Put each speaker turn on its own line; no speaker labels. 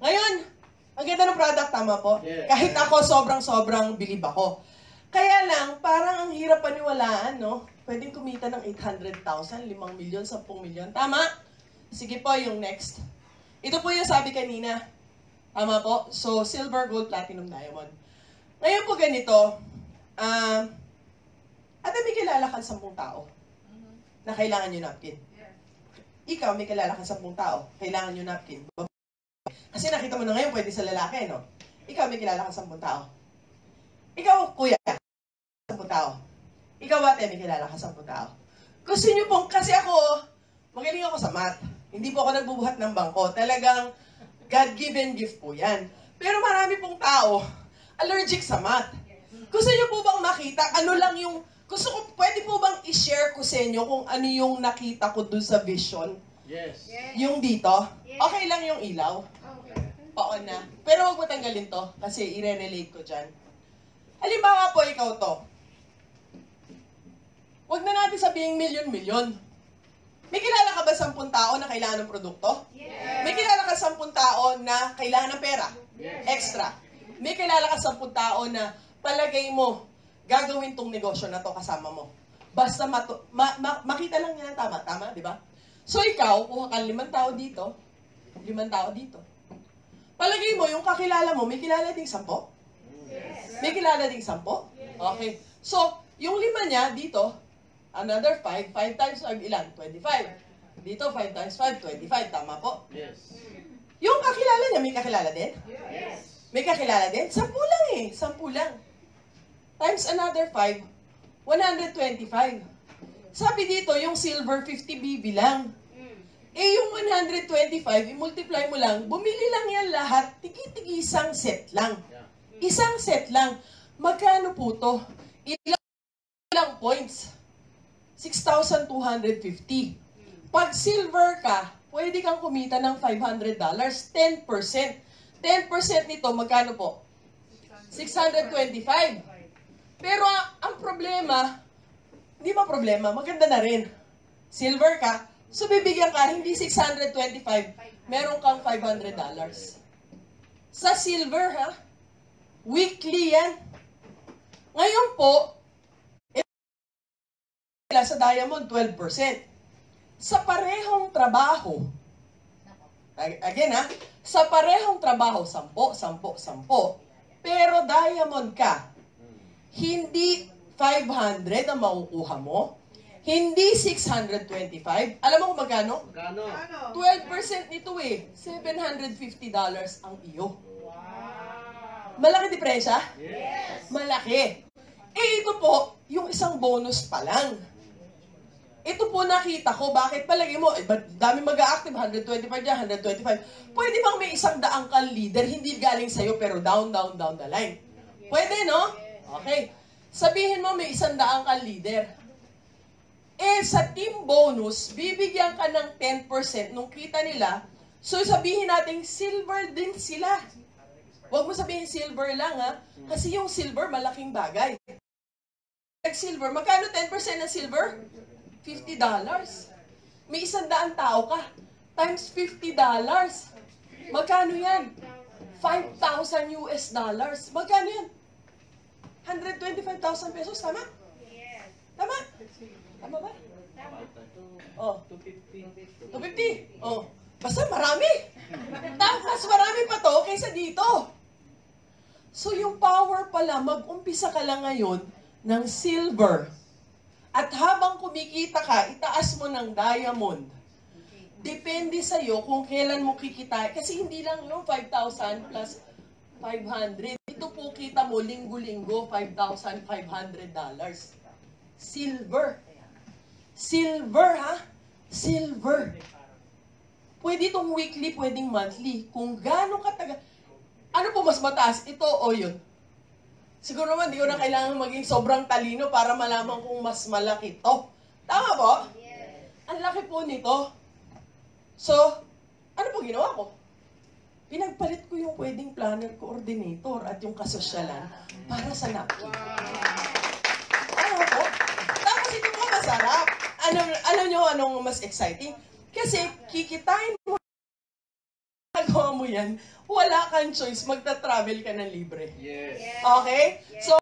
Ngayon, ang ganda ng product, tama po?
Yes.
Kahit ako, sobrang-sobrang bilib ako. Kaya lang, parang ang hirap paniwalaan, no? Pwedeng kumita ng 800,000, 5 milyon, 10 milyon. Tama? Sige po, yung next. Ito po yung sabi kanina. Tama po? So, silver, gold, platinum, diamond. Ngayon po ganito, ah, at may kilala kang 10 tao na kailangan yung napkin. Ikaw, may kilala kang 10 tao, kailangan yung napkin. Kasi nakita mo na ngayon, pwede sa lalaki, no? Ikaw, may kilala kang 10 tao. Ikaw, kuya, 10 tao. Ikaw, ate, may kilala ka 10 tao. Gusto niyo pong, kasi ako, magaling ako sa math. Hindi po ako nagbubuhat ng bangko. Talagang God-given gift po yan. Pero marami pong tao, allergic sa math. Gusto niyo po bang makita, ano lang yung, gusto ko, pwede po bang i-share ko sa inyo kung ano yung nakita ko dun sa vision?
Yes.
Yung dito? Okay lang yung ilaw? Oo na. Pero huwag mo tanggalin to kasi i-relate ko dyan. Halimbawa po ikaw to. Huwag na natin sabihin milyon-milyon. May kilala ka ba sampung tao na kailangan ng produkto? May kilala ka sampung tao na kailangan ng pera? Extra. May kilala ka sampung tao na palagay mo, gagawin tong negosyo na to kasama mo. Basta matu- ma- ma- makita lang niya ng tama. Tama, di ba? So ikaw, kuha ka limang tao dito, limang tao dito. Palagay mo, yung kakilala mo, may kilala ding sampo? May kilala ding sampo? Okay. So, yung lima niya dito, another 5, 5 times 5 ilan? 25. Dito, 5 times 5, 25. Tama po.
Yes.
Yung kakilala niya, may kakilala din?
Yes.
May kakilala din? Sampu lang eh. Sampu lang. Times another 5, 125. Sabi dito, yung silver 50 BB lang. Eh, yung 125, i-multiply mo lang, bumili lang yan lahat, tigi-tigi isang set lang. Isang set lang. Magkano po to? Ilang, ilang points? 6,250. Pag silver ka, pwede kang kumita ng $500. 10%. 10% nito, magkano po? 625. Pero ah, ang problema, hindi ba problema? Maganda na rin. Silver ka, so bibigyan ka, hindi 625, meron kang $500. Sa silver, ha? Weekly yan. Ngayon po, eh, sa diamond, 12%. Sa parehong trabaho, ag- again ha, sa parehong trabaho, 10, 10, 10, pero diamond ka, hindi 500 ang makukuha mo, hindi 625. Alam mo kung magkano?
Magkano?
12% nito eh. $750 ang iyo. Malaki diferensya?
Yes.
Malaki. Eh ito po, yung isang bonus pa lang. Ito po nakita ko, bakit palagi mo, eh, dami mag-active, 125 dyan, 125. Pwede bang may isang daang kang leader, hindi galing sa'yo, pero down, down, down the line? Pwede, no? Okay. Sabihin mo may isang daang kang leader. Eh, sa team bonus, bibigyan ka ng 10% nung kita nila. So, sabihin natin, silver din sila. Huwag mo sabihin silver lang, ha? Kasi yung silver, malaking bagay. Silver, magkano 10% ng silver? $50. May isang daan tao ka. Times $50. Magkano yan? 5,000 US dollars. Magkano yan? 125,000 pesos, tama? Tama? Tama ba? Oh, 250. Oh, basta marami. Tapos marami pa to kaysa dito. So yung power pala, mag-umpisa ka lang ngayon ng silver. At habang kumikita ka, itaas mo ng diamond. Depende sa'yo kung kailan mo kikita. Kasi hindi lang yung 5,000 plus 500. Ito po kita mo linggo-linggo, $5,500. Silver. Silver, ha? Silver. Pwede itong weekly, pwedeng monthly. Kung gaano katagal. Ano po mas mataas? Ito o yun? Siguro naman, di ko na kailangan maging sobrang talino para malaman kung mas malaki to. Tama po? Ang laki po nito. So, ano po ginawa ko? Pinagpalit ko yung wedding planner coordinator at yung kasosyalan para sa napkin. Tapos masarap. Ano, alam nyo anong mas exciting? Kasi kikitain mo ginagawa mo yan, wala kang choice, magta-travel ka ng libre.
Yes.
Okay? So,